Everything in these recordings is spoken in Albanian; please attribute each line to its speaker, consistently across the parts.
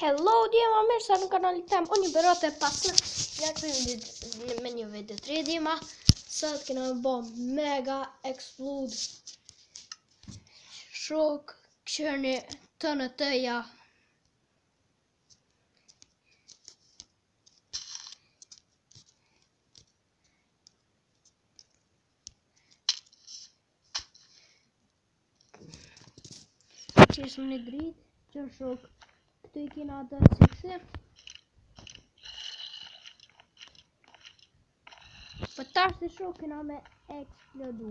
Speaker 1: Hello, dje ma mirë sa në kanalit tem, unë një berat e pasë, ja të një me një vete të redi ma, sa të kena bo mega eksplod, shok, këshërni të në të ja. Qysh âsht në dritë, qe shokë, këtu i kina atë sikse. Po tash ti shokë kena me eksplodu.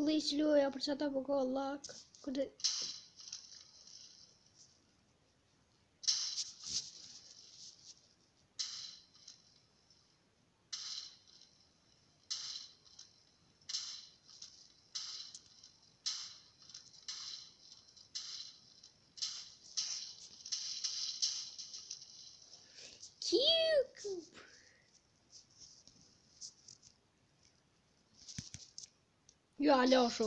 Speaker 1: Glitch-i loja për qata po ka lag. Kur të Jo, alo, shu.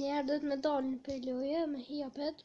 Speaker 1: Njerë duhet me dalë prej loje, me hi apet.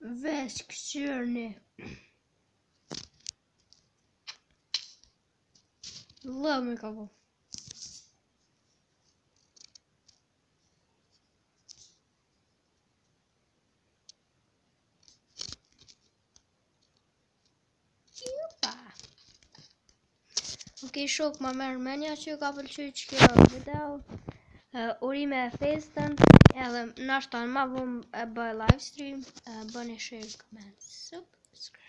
Speaker 1: Veç kqyrni. Le me ka bo. Jupa. Ok, shokë, ma merr menja që ju ka pëlqy qikjo video. Uh, urime festën, edhe nashta ma vonë e bëjë live stream, uh, bëni share, comment, subscribe.